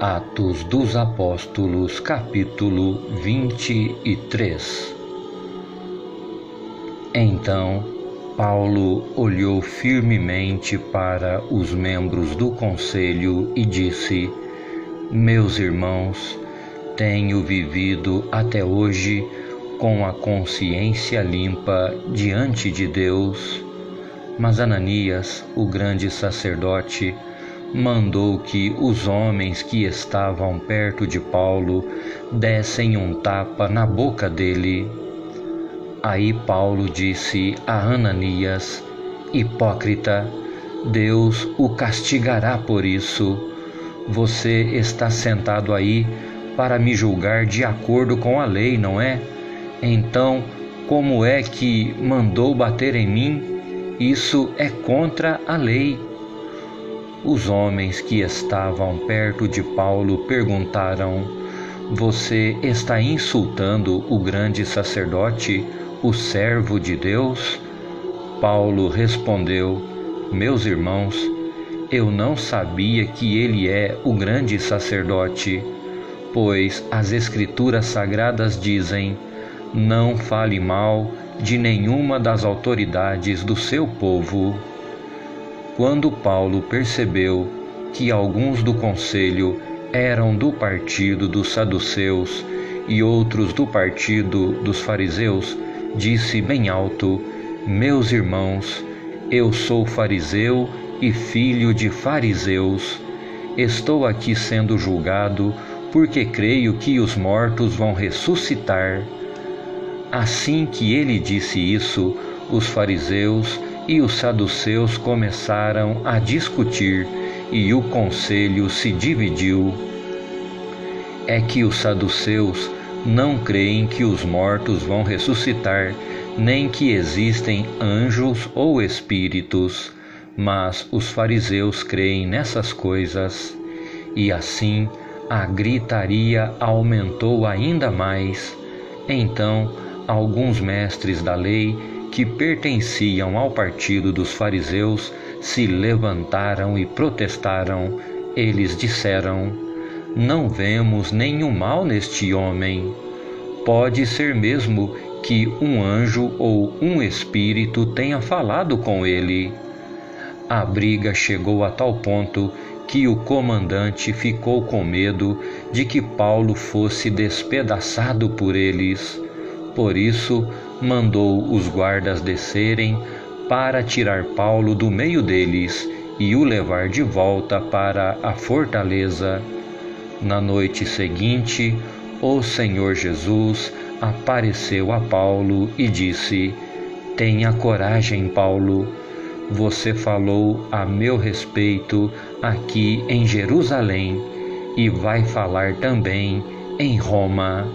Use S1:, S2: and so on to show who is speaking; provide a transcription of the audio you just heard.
S1: Atos dos Apóstolos, capítulo 23 Então Paulo olhou firmemente para os membros do conselho e disse: Meus irmãos, tenho vivido até hoje com a consciência limpa diante de Deus. Mas Ananias, o grande sacerdote, mandou que os homens que estavam perto de Paulo dessem um tapa na boca dele. Aí Paulo disse a Ananias: Hipócrita, Deus o castigará por isso. Você está sentado aí para me julgar de acordo com a lei, não é? Então, como é que mandou bater em mim? Isso é contra a lei. Os homens que estavam perto de Paulo perguntaram: Você está insultando o grande sacerdote, o servo de Deus? Paulo respondeu: Meus irmãos, eu não sabia que ele é o grande sacerdote, pois as Escrituras sagradas dizem: Não fale mal de nenhuma das autoridades do seu povo. Quando Paulo percebeu que alguns do conselho eram do partido dos saduceus e outros do partido dos fariseus, disse bem alto: Meus irmãos, eu sou fariseu e filho de fariseus. Estou aqui sendo julgado porque creio que os mortos vão ressuscitar. Assim que ele disse isso, os fariseus e os saduceus começaram a discutir e o conselho se dividiu. É que os saduceus não creem que os mortos vão ressuscitar, nem que existem anjos ou espíritos, mas os fariseus creem nessas coisas. E assim a gritaria aumentou ainda mais. Então, alguns mestres da lei que pertenciam ao partido dos fariseus se levantaram e protestaram. Eles disseram: Não vemos nenhum mal neste homem. Pode ser mesmo que um anjo ou um espírito tenha falado com ele. A briga chegou a tal ponto que o comandante ficou com medo de que Paulo fosse despedaçado por eles. Por isso, mandou os guardas descerem para tirar Paulo do meio deles e o levar de volta para a fortaleza. Na noite seguinte, o Senhor Jesus apareceu a Paulo e disse: Tenha coragem, Paulo. Você falou a meu respeito aqui em Jerusalém e vai falar também em Roma.